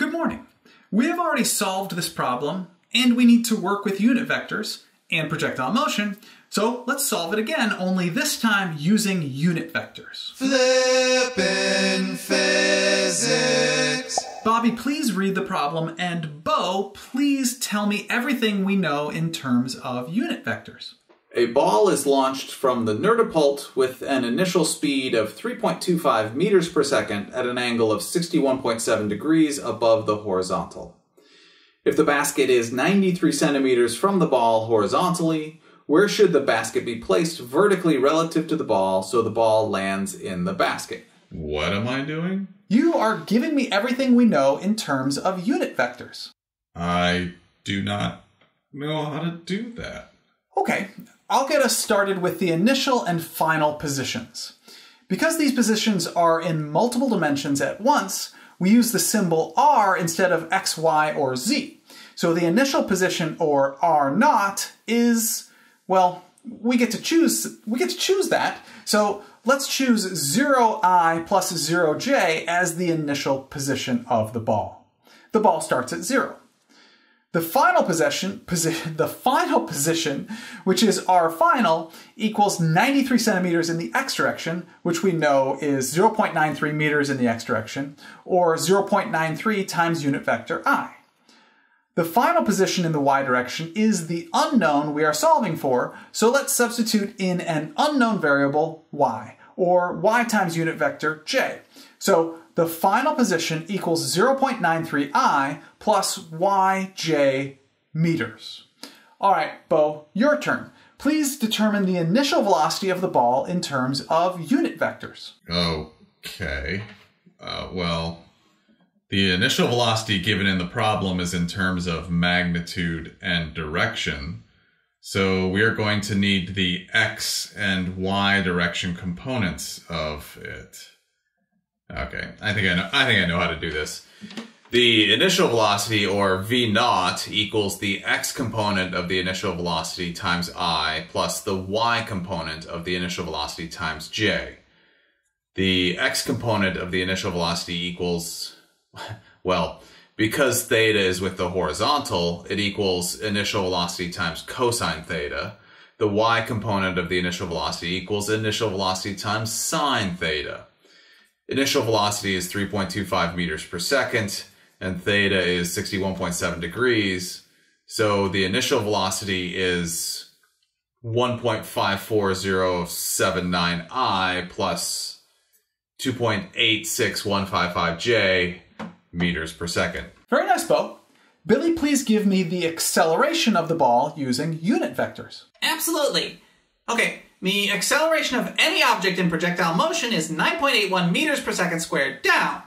Good morning. We have already solved this problem, and we need to work with unit vectors and projectile motion, so let's solve it again, only this time using unit vectors. Flippin' physics. Bobby, please read the problem, and Bo, please tell me everything we know in terms of unit vectors. A ball is launched from the Nerd-A-Pult with an initial speed of 3.25 meters per second at an angle of 61.7 degrees above the horizontal. If the basket is 93 centimeters from the ball horizontally, where should the basket be placed vertically relative to the ball so the ball lands in the basket? What am I doing? You are giving me everything we know in terms of unit vectors. I do not know how to do that. Okay, I'll get us started with the initial and final positions. Because these positions are in multiple dimensions at once, we use the symbol r instead of x, y, or z. So the initial position, or r naught, is, well, we get to choose we get to choose that. So let's choose 0i plus 0j as the initial position of the ball. The ball starts at 0. The final position, posi the final position, which is our final, equals 93 centimeters in the x direction, which we know is 0.93 meters in the x direction, or 0.93 times unit vector i. The final position in the y direction is the unknown we are solving for, so let's substitute in an unknown variable y, or y times unit vector j. So the final position equals 0.93i plus yj meters. All right, Bo, your turn. Please determine the initial velocity of the ball in terms of unit vectors. Okay. Uh, well, the initial velocity given in the problem is in terms of magnitude and direction. So we are going to need the x and y direction components of it. Okay, I think I know. I think I know how to do this. The initial velocity, or v naught, equals the x component of the initial velocity times i plus the y component of the initial velocity times j. The x component of the initial velocity equals, well, because theta is with the horizontal, it equals initial velocity times cosine theta. The y component of the initial velocity equals initial velocity times sine theta. Initial velocity is 3.25 meters per second, and theta is 61.7 degrees. So the initial velocity is 1.54079i plus 2.86155j meters per second. Very nice, Bo. Billy, please give me the acceleration of the ball using unit vectors. Absolutely. Okay, the acceleration of any object in projectile motion is 9.81 meters per second squared down.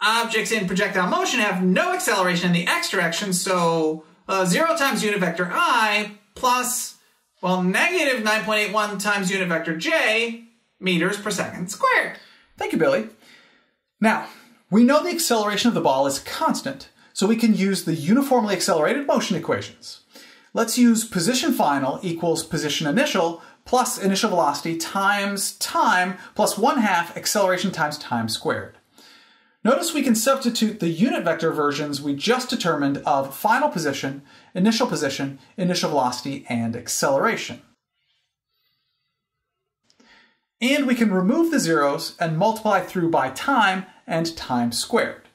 Objects in projectile motion have no acceleration in the x direction, so uh, 0 times unit vector i plus, well, negative 9.81 times unit vector j meters per second squared. Thank you, Billy. Now, we know the acceleration of the ball is constant, so we can use the uniformly accelerated motion equations. Let's use position final equals position initial plus initial velocity times time plus 1 half acceleration times time squared. Notice we can substitute the unit vector versions we just determined of final position, initial position, initial velocity, and acceleration. And we can remove the zeros and multiply through by time and time squared.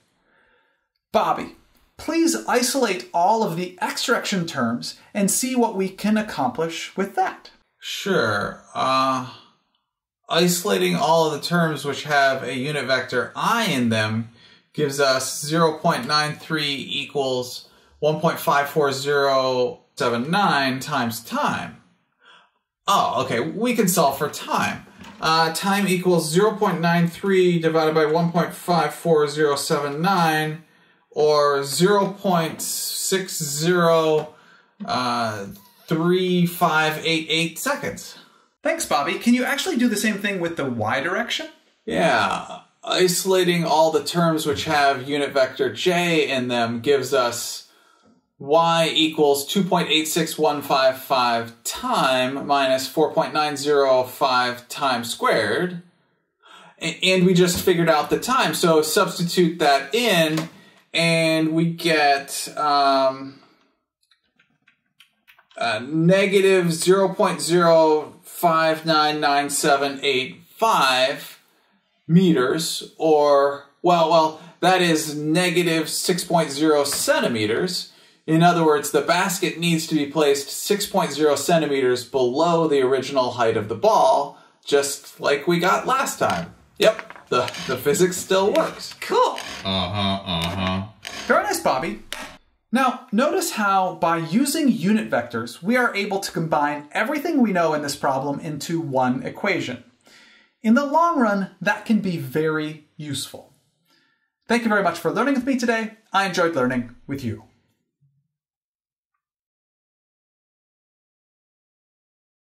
Bobby, please isolate all of the x direction terms and see what we can accomplish with that. Sure. Uh, isolating all of the terms which have a unit vector i in them gives us 0.93 equals 1.54079 times time. Oh, okay, we can solve for time. Uh, time equals 0.93 divided by 1.54079 or 0.60 uh, seconds. Thanks, Bobby. Can you actually do the same thing with the y direction? Yeah, isolating all the terms which have unit vector j in them gives us y equals 2.86155 time minus 4.905 time squared. And we just figured out the time, so substitute that in and we get um, uh, negative 0.059975 meters, or, well, well, that is negative 6.0 centimeters. In other words, the basket needs to be placed 6.0 centimeters below the original height of the ball, just like we got last time. Yep, the, the physics still works. Cool. Uh huh. Uh huh. Very nice, Bobby. Now, notice how by using unit vectors, we are able to combine everything we know in this problem into one equation. In the long run, that can be very useful. Thank you very much for learning with me today. I enjoyed learning with you.